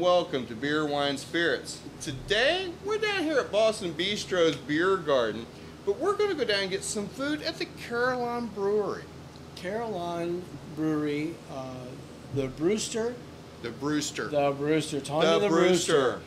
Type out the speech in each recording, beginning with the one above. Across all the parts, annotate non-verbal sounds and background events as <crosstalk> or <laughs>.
welcome to Beer, Wine, Spirits. Today, we're down here at Boston Bistro's Beer Garden, but we're going to go down and get some food at the Carillon Brewery. Carillon Brewery, uh, the Brewster, The Brewster. the Brewster, Tanya The the, Brewster.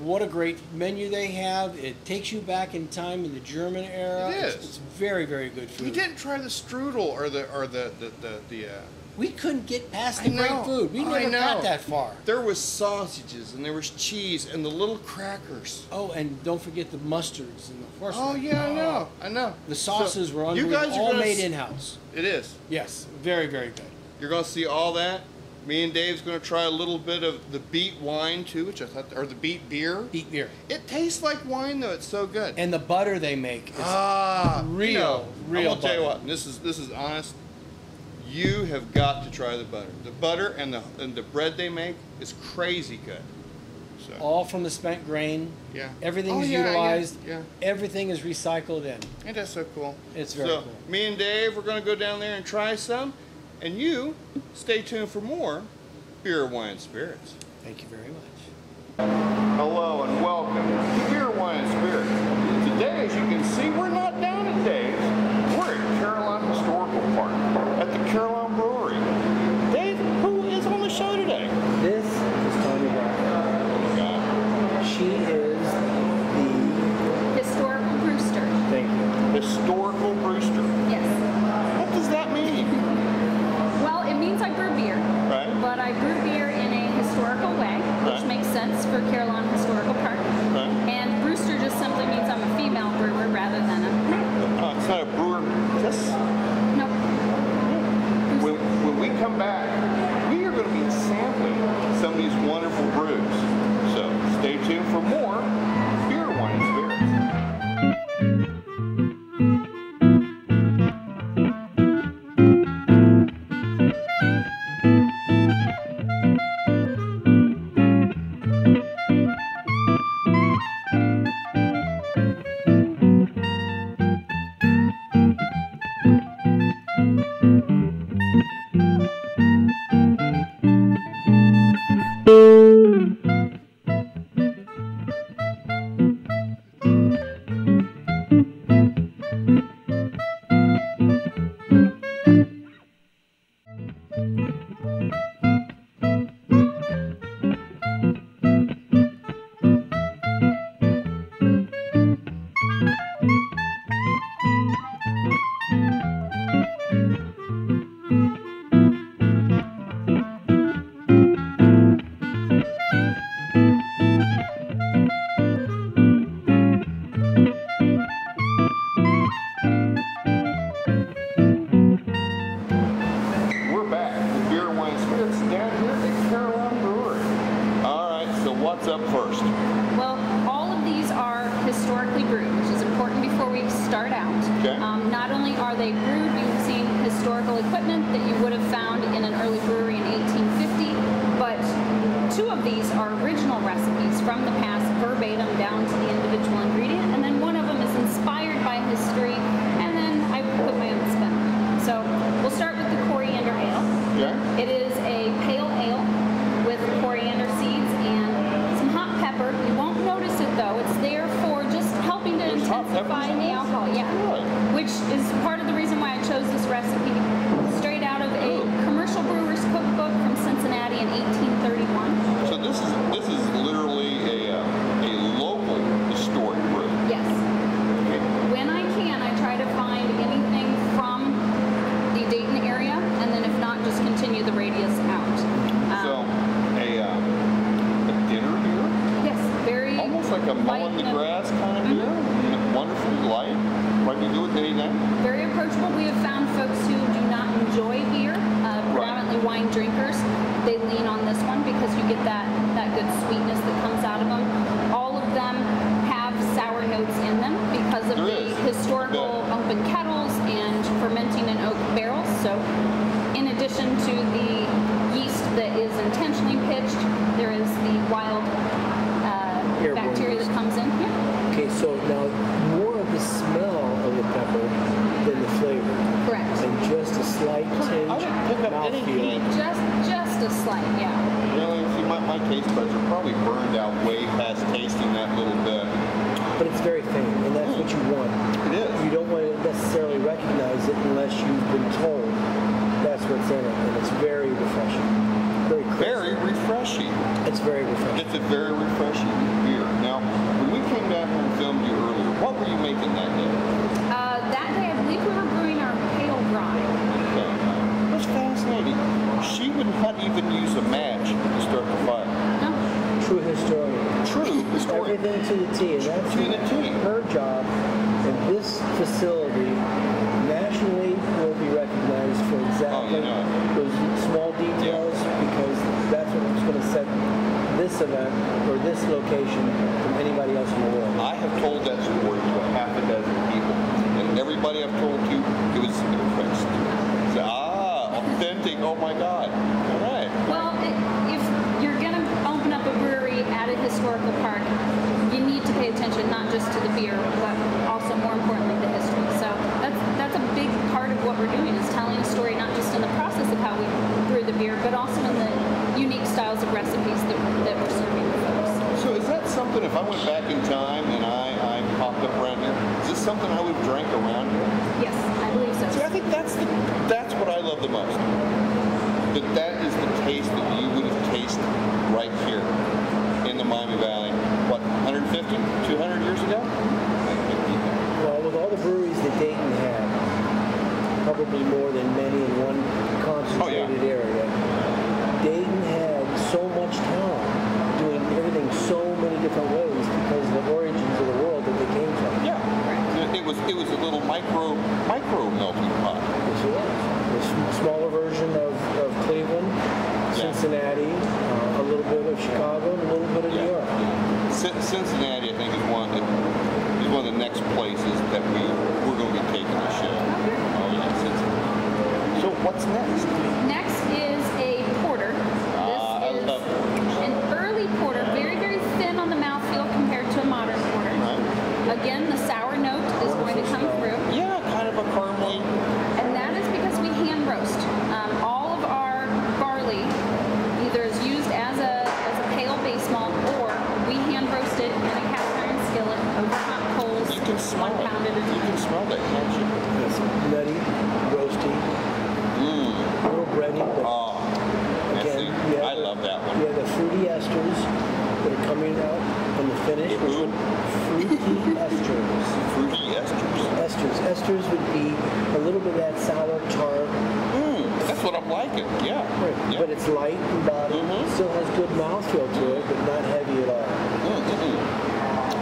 What a great menu they have. It takes you back in time in the German era. It It's, it's very, very good food. We didn't try the strudel or the or the the the, the uh, We couldn't get past the great food. We never got that far. there was sausages and there was cheese and the little crackers. Oh, and don't forget the mustards and the horse. Oh yeah, I know, I know. The sauces So, were you guys are all made in house. It is. Yes, very, very good. You're gonna see all that. Me and Dave's gonna try a little bit of the beet wine too, which I thought, or the beet beer. Beet beer. It tastes like wine though. It's so good. And the butter they make is ah, real, you know, real gonna tell you what. This is this is honest. You have got to try the butter. The butter and the and the bread they make is crazy good. So all from the spent grain. yeah, Everything's Oh, yeah, yeah, utilized. Yeah, Everything is recycled in. and that's so cool. It's very so cool. me and Dave, we're gonna go down there and try some, and you stay tuned for more beer, wine, spirits. Thank you very much. Hello and welcome to Beer, Wine, and Spirits. Today, as you can see, we're not down at Dave's. We're at Carillon Historical Park at the Carillon Brewery. Dave, who is on the show today? This is Tony Brown. Oh my God. She is the Historical Brewster. thank you. Historical Brewster. Yes. What does that mean? Well, it means I brew beer, Right? but I brew beer in a historical way, which Right. makes sense for Carillon Historical they lean on this one because you get that, that good sweetness that comes out of them. All of them have sour notes in them because of There the is. historical Yeah. open kettles and fermenting in oak barrels. So in addition to the yeast that is intentionally pitched, there is the wild uh, bacteria yeast. that comes in. Yeah, Okay, so now more of the smell of the pepper than the flavor, correct. and just a slight tinge I didn't pick up any mouthfeel. heat. Just, just a slight, yeah. Really, see, my, my taste buds are probably burned out way past tasting that little bit. But it's very faint, and that's what you want. It is. You don't want to necessarily recognize it unless you've been told that's what's in it, and it's very refreshing. Very crisp. Very refreshing. It's very refreshing. It's a very refreshing beer. Now, when we came back and filmed you earlier, what were you making that day? Uh, that day, I believe we were brewing our pale rye. Okay. That's fascinating. She would not even use a match to start the fire. No, True historian. True historian. Everything to the T, and that's To the T. her job. And this facility nationally will be recognized for exactly Oh, yeah. those small details because that's what's going to set this event or this location from anybody else in the world. I have told that story to a half a dozen people, and everybody I've told to, it was impressed. So, ah, authentic. Oh my God. All right. Well, if you're going to open up a brewery at a historical park, you need to pay attention not just to the beer, but also more importantly the history. So that's that's a big part of what we're doing is telling a story not just in the process of how we brew the beer, but also in the unique styles of recipes that, that we're serving to folks. So is that something, if I went back in time and I, I popped up around here, is this something I would have drank around here? Yes, I believe so. See, I think that's the, that's what I love the most. That that is the taste that you would have tasted right here in the Miami Valley. What, 150, 200 years ago? Well, with all the breweries that Dayton had, probably more than many in one concentrated oh, area, Dayton had so much talent doing everything so many different ways because of the origins of the world that they came from. Yeah. It was it was a little micro micro melting pot. Yes, it was. The s- smaller version of, of Cleveland, Yeah. Cincinnati, uh, a little bit of Chicago, and a little bit of New York. Cin- Cincinnati, I think, is one that is one of the next places that we we're going to be taking the show. Oh yeah, Cincinnati. So what's next? Next is a porter. Ah, I This is love an early porter, very, very thin on the mouthfeel compared to a modern porter. Right? Again, the sour note is going to come through, Yeah, kind of a caramely. and that is because we hand roast. Um, all of our barley either is used as a, as a pale base malt, or we hand roast it in a cast iron skillet over hot coals, You can smell one it. pounded at a You can time. smell that, can't you? It's nutty, roasty, Mmm. a little bready, but Oh. yeah, Again, see, you have I the- love that one. you have the fruity esters that are coming out from the finish. which Who? would- Fruity esters. Fruity esters. Esters. Esters would be a little bit of that sour tart, Mmm. That's what I'm liking. Yeah. yeah. but it's light in body. Mhm. Still has good mouthfeel to it, but not heavy at all. Mm, mm, mm.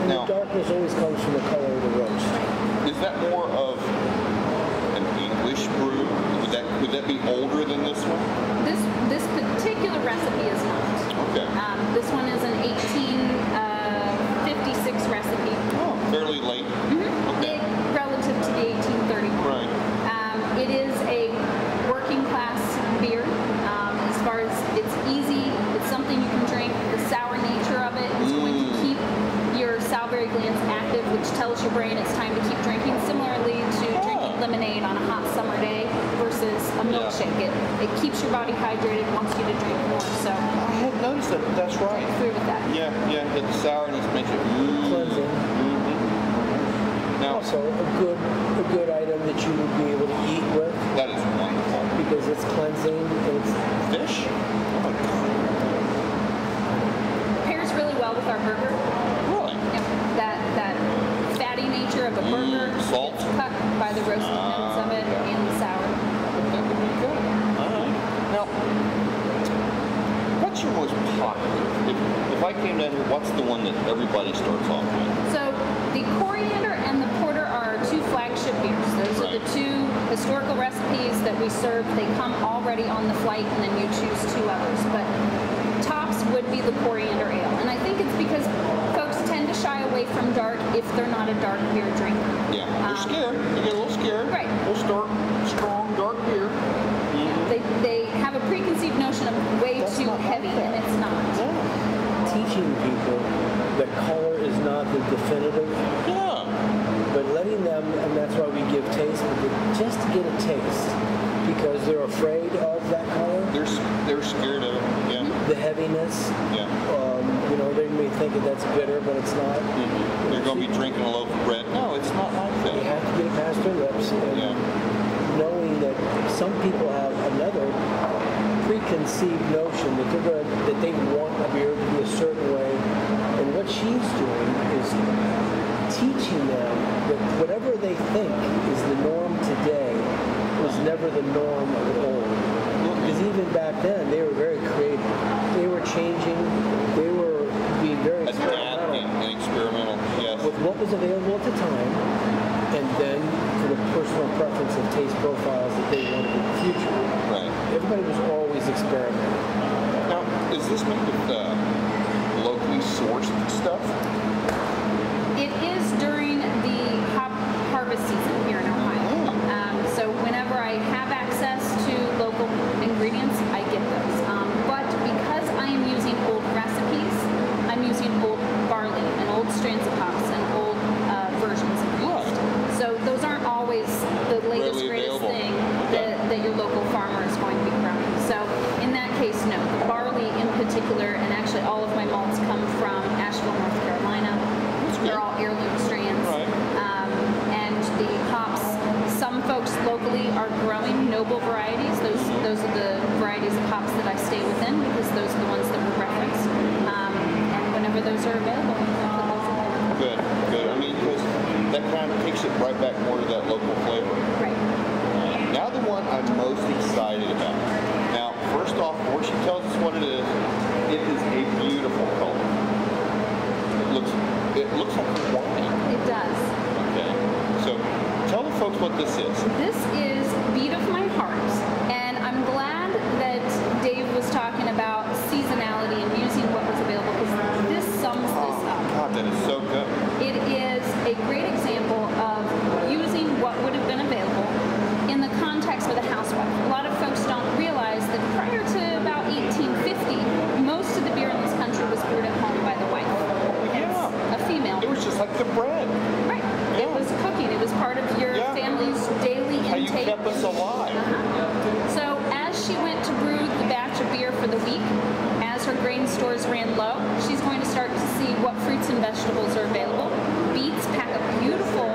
And Now- the darkness always comes from the color of the roast. Is that more of an English brew? Would that would that be older than this one? This this particular recipe is not. Okay. Um, this one is an 1856 recipe. Oh, fairly late. Okay. Big relative to the 1831. Right. Um, it is a working class beer. Um, as far as it's easy, it's something you can drink. The sour nature of it is going to keep your salivary glands active, which tells your brain it's time to keep drinking. Similarly to drinking Oh. lemonade on a hot summer day versus a milkshake. It, it keeps your body hydrated, wants you to drink more. So I had noticed that. That's right. through with that. Yeah, yeah. The sourness makes it mm, Cleansing. mhm. Now Also, a good a good item that you would be able to eat with that is wonderful. because it's cleansing it's Fish. Oh my God. Pairs really well with our burger. Really? Yep. That that fatty nature of a burger, Mm, salt. cut by the roasted notes of it and the sour. That would be good. All right. Now, what's your most popular? If, if I came down here, what's the one that everybody starts off with? So the coriander and the historical recipes that we serve. They come already on the flight, and then you choose two others. But tops would be the coriander ale, and I think it's because folks tend to shy away from dark if they're not a dark beer drinker. Yeah, they're Um, scared. They get a little scared. Right. We'll start strong, dark beer. Yeah. They, they have a preconceived notion of way That's too heavy, and it's not. Yeah. teaching people that color is not the definitive, Yeah. but letting them, and that's why we give taste, but just to get a taste, because they're afraid of that color, They're they're scared of it. Yeah. the heaviness, Yeah. Um, thinking that's bitter, but it's not. Mm-hmm. They're going to be drinking a loaf of bread. No, it's not like They that. have to get it past their lips. And Yeah. knowing that some people have another preconceived notion that they're going that they want a beer to be a certain way, and what she's doing is teaching them that whatever they think is the norm today was never the norm of old. Because even back then, they were very creative. They were changing. They were being very experimental and experimental. Yes. with what was available at the time, and then for the personal preference of taste profiles that they wanted in the future. Right. Everybody was always experimenting. Now, is this made with uh, locally sourced stuff? It is during the hop harvest season here in Ohio. Um, so whenever I have access to local ingredients, I get those. Um, but because I am using old recipes, I'm using old barley and old strains of hops and old uh, versions of yeast. So those aren't always the latest, Readily greatest available. thing that, that your local farmer is going to be growing. So in that case, no. The barley in particular, and actually all of my malts come from Asheville, North Carolina. good. They're all heirloom strains. Right. Um, and the hops, some folks locally are growing noble varieties. Those those are the varieties of hops that I stay within because those are the ones that were referenced. Um, and whenever those are available, I put those in there. Good, good. I mean, because that kind of takes it right back more to that local flavor. Right. Now the one I'm most excited about. Now, first off, before she tells us what it is, it is a beautiful color. It looks, it looks like wine. It does. Okay. So, tell the folks what this is. This is Beet of My Heart, and I'm glad that Dave was talking about seasonality and using what was available because this sums this up. God, that is so good. It is a great example of using what would have been available in the context of the housewife. A lot of folks don't realize that prior to about 1850, most of the beer in this country was brewed at home by the wife. Hence, Yeah. a female. It was just like the bread. Right. It was cooking. It was part of your Yeah. family's daily How you intake. kept us alive. So as she went to brew the batch of beer for the week, as her grain stores ran low, she's going to start to see what fruits and vegetables are available. Beets pack a beautiful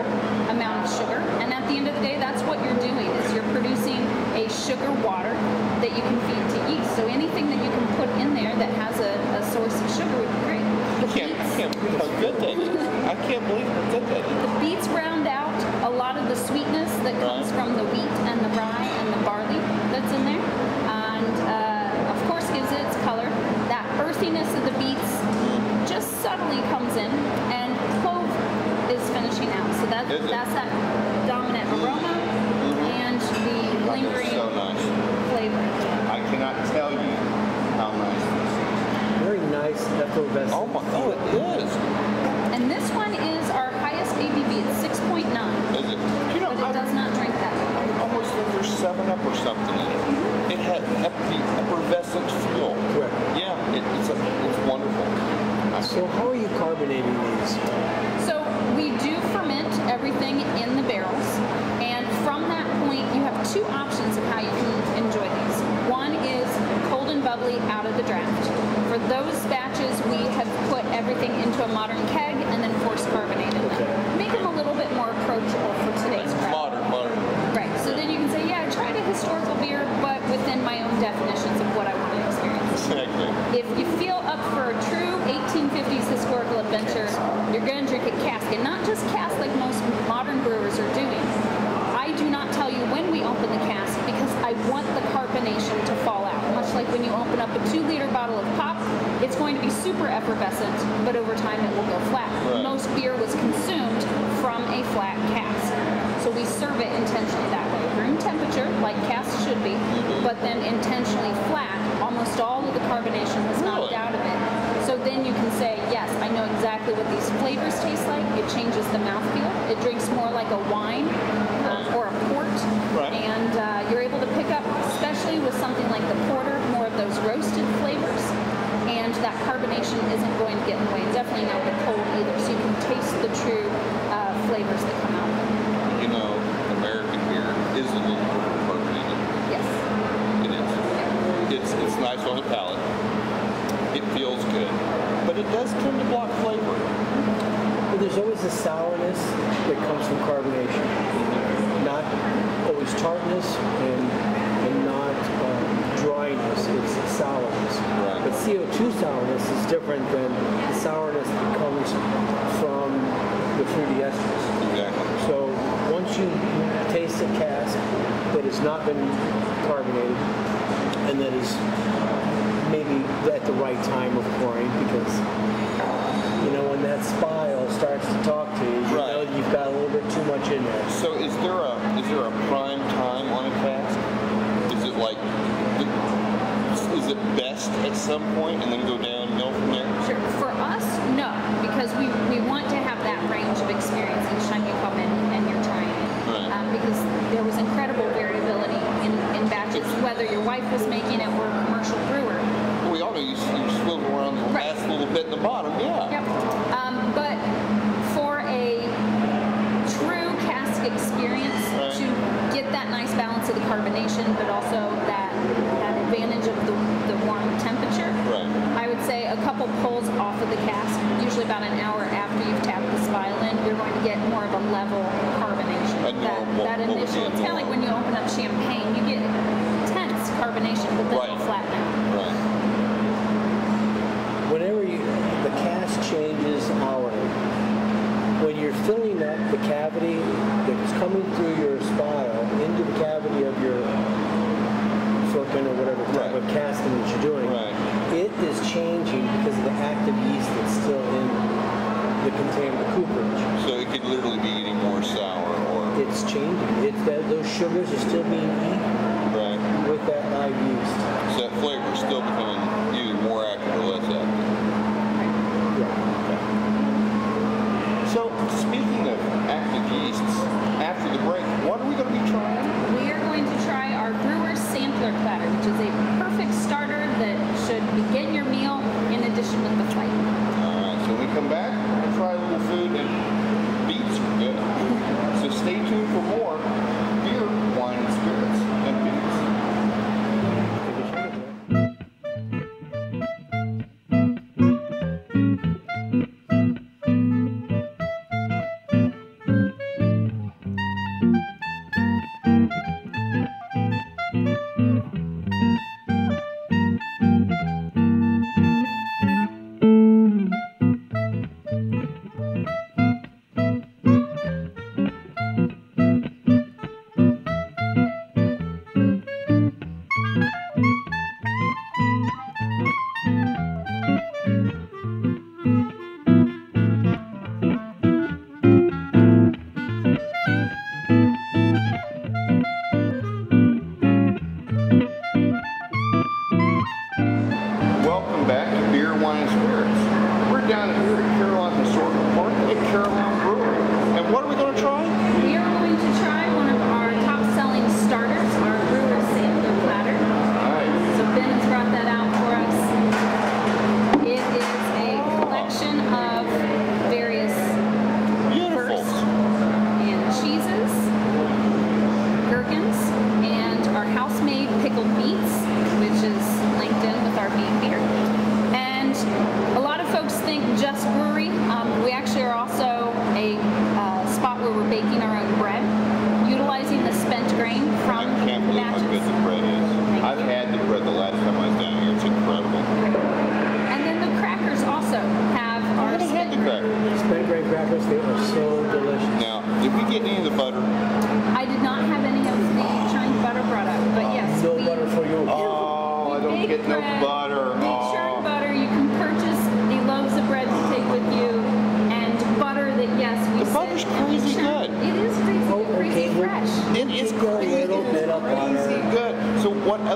amount of sugar, and at the end of the day, that's what you're doing is you're producing a sugar water that you can feed to yeast. So anything that you can put in there that has a, a source of sugar would be great. The I can't, I beets- can't believe how good that is. I can't believe how good that is. the beets round out a lot of the sweetness that comes Right. from the wheat and the rye and the barley that's in there. And uh, of course gives it its color. That of the beets just subtly comes in and clove is finishing out. So that, Is it? that's that dominant mm-hmm. aroma mm-hmm. and the lingering So nice. flavor. I cannot tell you how nice this is. Very nice effervescent. Oh my, oh it is. And this one is our highest ABV. It's 6.9. Is it? You know, But it I, does not drink that. I almost think there's seven up or something in it. It had ep- the effervescent feel. Correct. Yeah, it, it's a, it's wonderful. I So how are you carbonating these? So we do ferment everything in the barrels, and from that point, you have two options of how you can enjoy these. One is cold and bubbly out of the draft. For those batches, we have put everything into a modern keg and then force carbonated them. Okay. Make them a little bit more approachable for today's crowd. modern, modern. Right. So then you can say, yeah, I tried a historical beer, but within my own definitions of what I want to experience. Exactly. If you feel up for a true 1850s historical adventure, you're going to drink a cask, and not just cask like most modern brewers are doing. I do not tell you when we open the cask because I want the carbonation to fall out. Much like when you open up a two-liter bottle of pop, it's going to be super effervescent, but over time it will go flat. Right. Most beer was consumed from a flat cask. So we serve it intentionally that way. Room temperature, like casks should be, but then intentionally flat. Almost all of the carbonation was knocked Really? out of it. So then you can say, yes, I know exactly what these flavors taste like. It changes the mouthfeel. It drinks more like a wine um, or a port. Right. And uh, you're able to pick up, especially with something like the porter, more of those roasted flavors and that carbonation isn't going to get in the way. Definitely not the cold either, so you can taste the true uh, flavors that come out. You know, American beer is a little carbonated. Yes. It is. Yeah. It's, it's nice on the palate. It feels good, but it does tend to block flavor. There's always a sourness that comes from carbonation. Mm-hmm. Not always tartness, CO2 sourness is different than the sourness that comes from the fruity esters. Exactly. So once you taste a cask that has not been carbonated and that is maybe at the right time of pouring because you know when that spile starts to talk to you, you Right. know you've got a little bit too much in there. So is there a is there a prime time on a cask? Is it like it best at some point and then go downhill from there? Sure. For us, no, because we, we want to have that range of experience each time you come in and you're trying it. Right. Um, because there was incredible variability in, in batches, whether your wife was making it or a commercial brewer. Well, we all know you, you swivel around the Right. last little bit in the bottom. Yeah. Yep. Um, but for a true cask experience, Right. to get that nice balance of the carbonation, but also that, that advantage of the, the warm temperature, Right. I would say a couple pulls off of the cask, usually about an hour after you've tapped the spile you're going to get more of a level carbonation. A that, normal- that what would be initial, a it's kind of like when you open up champagne, you get intense carbonation, but then Right. it'll flatten out. Right. Whenever you, the cast changes hourly, when you're filling up the cavity that's coming through your spile into the cavity of your firkin or whatever type Right. of casting that you're doing, Right. it is changing because of the active yeast that's still in the container, the cooperage. So it could literally be getting more sour or It's changing. It's that those sugars are still being eaten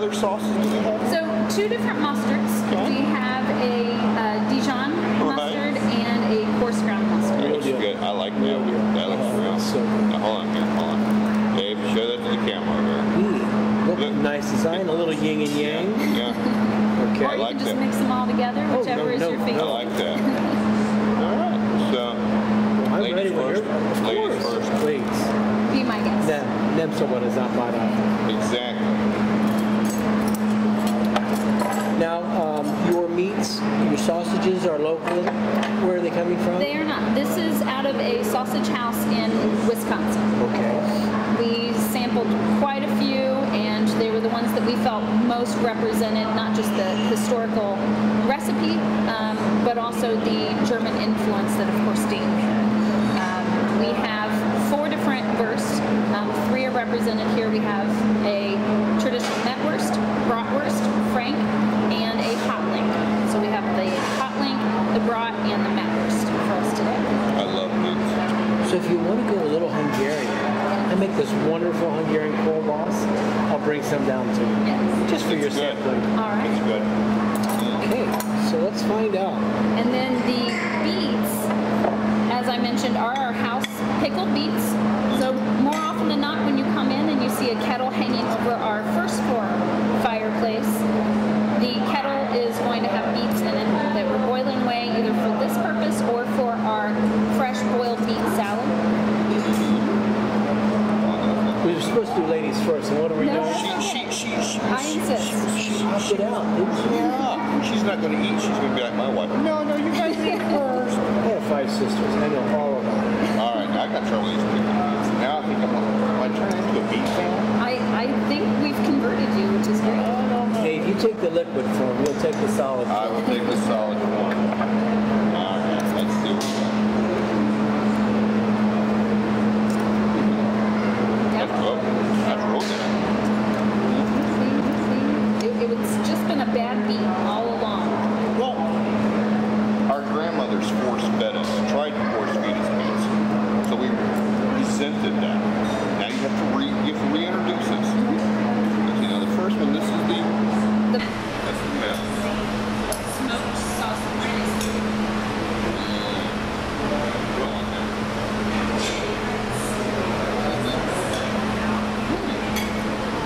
other sauces do you have? So two different mustards. Okay. We have a uh, Dijon Right. mustard and a coarse ground mustard. That looks good. I like that. That looks Oh, real. so good. Now, hold on here. Hold on. Dave, show that to the camera over Mm, look, Look. nice design, a little yin and yang. Yeah. yeah. <laughs> Okay. Or you like can just that. mix them all together, Oh, whichever no, is no, your favorite. I like that. All right. So, I'm Ladies ready when first. you're. Ladies first. Please. Be my guest. Nem, nem szabad ez exactly. Now, um, your meats, your sausages are local. Where are they coming from? They are not. This is out of a sausage house in Wisconsin. Okay. We sampled quite a few, and they were the ones that we felt most represented not just the historical recipe, um, but also the German influence that, of course, had. Um, we have four different wursts. Um, three are represented here. We have a traditional Mettwurst, Bratwurst, Frank, and a Hotling. So we have the Hotling, the Brat, and the Mettwurst for us today. I love meats. So if you want to go a little Hungarian, I make this wonderful Hungarian kolbas. I'll bring some down to you. Yes. Just for your good. sampling. All right. It's good. Okay, so let's find out. And then the beets, as I mentioned, are our house pickled beets. So more often than not, when you come in and you see a kettle hanging over our first floor fireplace, the kettle is going to have beets in it that we're boiling away either for this purpose or for our fresh boiled beet salad. We were supposed to do ladies first, and what are we No, doing? that's She, she, she, she, I insist. she, she, She hopped it out, didn't she? Yeah. She's not going to eat. She's going to be like my wife. No, no, you guys eat <laughs> first. I have five sisters. I know all of them. All right, I got Charlie's picking beets. Now I think I'm going to, am I turning into a beet fan? I, I think we've converted you, which is great. Hey, if you take the liquid form, we'll take the solid I form. will take the solid one. All right, let's see what we got. That's good. That's real good. It, it was just been a bad beat all along. Well, our grandmothers force fed us, tried to force feed us beets. So we resented that. Now you have to re, you have to reintroduce us. You know, the first one, this is the, The that's the mess. smoked sausage. Go on there.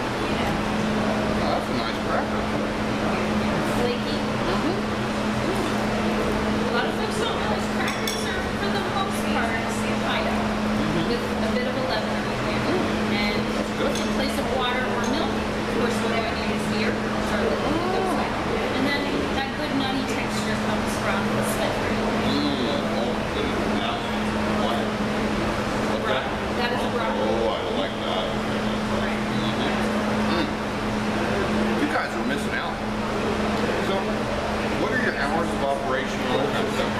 Oh, that's a nice cracker. Flaky. A lot of folks don't realize crackers are, for the most part, pita with a bit of a leaven in there. And good. in place of water or milk, of course, what I would use beer or the goat's fat. And then that good nutty texture comes from the sliver. Mmm, oh, good. Now, what? What's that? That is a broccoli. Oh, I like that. You guys are missing out. So, what are your hours of operation and all that kind of stuff?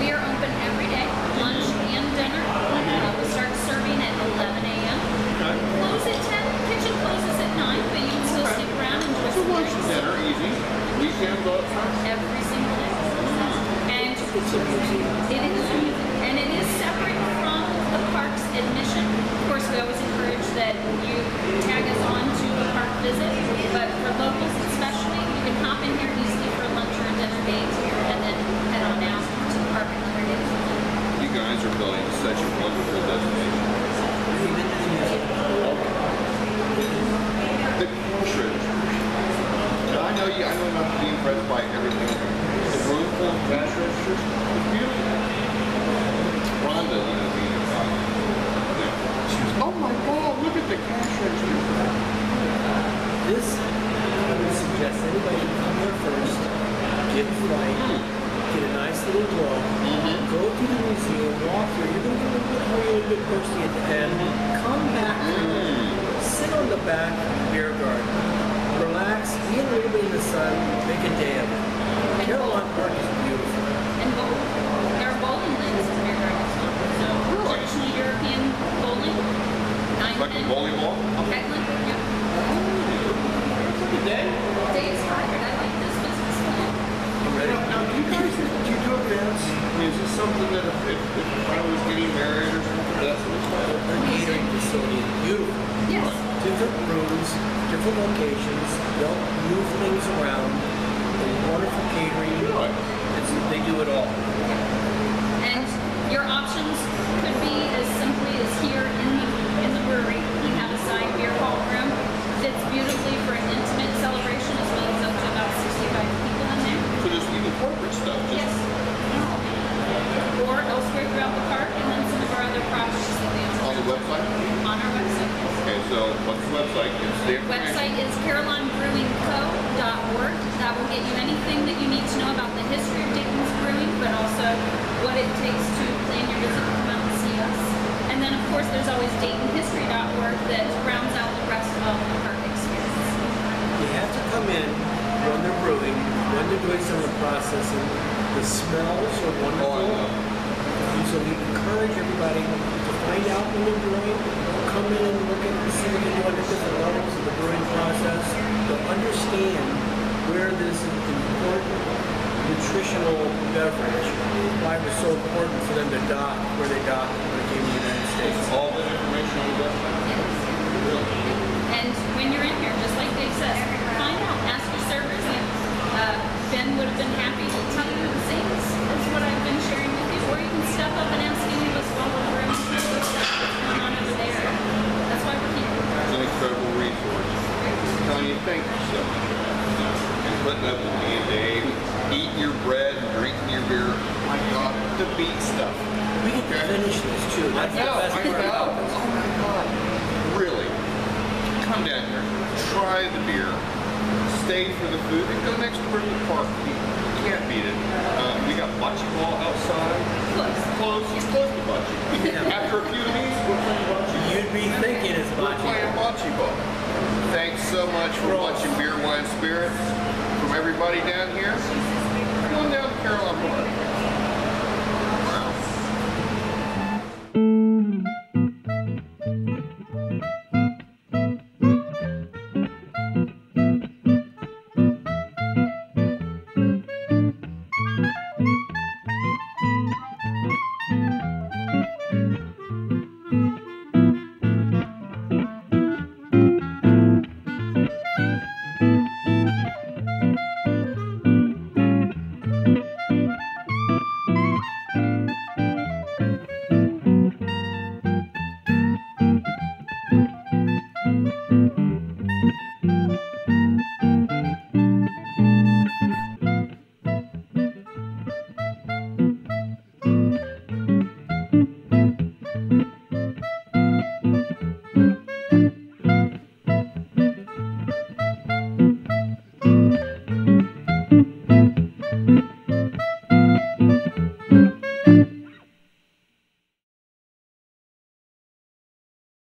We are open every day, lunch and dinner. Uh, we start serving at 11 a.m. Okay. Close at 10. Kitchen closes at 9, but you can still stick around and enjoy So some lunch and drinks dinner, easy. Weekends also. every single day. And It's a museum. it is, and it is separate from the park's admission. Of course, we always encourage that you tag us on to a park visit, but for locals especially, you can hop in here easily for lunch or dinner date, and then head on out to the park day. You guys are building such a wonderful destination. The shredders. Now, I know you, I know not to be impressed by everything. The room full of cash registers is beautiful. Rhonda, you know, being inside. She was, oh my God, look at the cash register. This, I would suggest anybody can come here first, get a flight, get a nice little glow, go to the museum, walk through. You're going to get a little bit hungry, a little bit thirsty at the end. Come back, sit on the back beer garden, relax, be a little bit in the sun, make a day of it. Carillon Park is beautiful. And bowl. There are bowling lanes in here during this time. So traditional European bowling. Nine Like a pin. bowling ball? Heckling. Yep. Good day. Dave's tired. I like this business plan. Ready? Now, do you guys, do you do events? I mean, is this something that if, if, if I was getting married or something, that's what it's Our like? catering facility is beautiful. Yes. different rooms, different locations. They'll move things around. Wonderful catering. Really? It's, they do it all. And your options could be as simply as here in the in the brewery. We have a side beer hall room. Fits beautifully for an intimate celebration as well as up to about 65 people in there. So just even corporate stuff, just Yes. Or elsewhere throughout the park, and then some of our other properties that we own on the website? on our website. Okay, so what's the website? It's the. Website is carillonbrewingco.org. That will get you anything that you need to know about the history of Dayton's brewing, but also what it takes to plan your visit to come out and see us. And then, of course, there's always DaytonHistory.org that rounds out the rest of the park experience. You have to come in when they're brewing, when they're doing some of the processing. The smells are wonderful. Oh, I know. And so we encourage everybody to find out when they're brewing, come in and look at see what they're doing at different levels of the brewing process, to understand where this important nutritional beverage, why it was so important for them to dock where they docked when they came to the United States. All that information on the website. Really? And when you're in here, just like Dave says, find out, ask your servers, and uh, Ben would have been happy to tell you the same as, as what I've been sharing with you. Or you can step up and ask any of us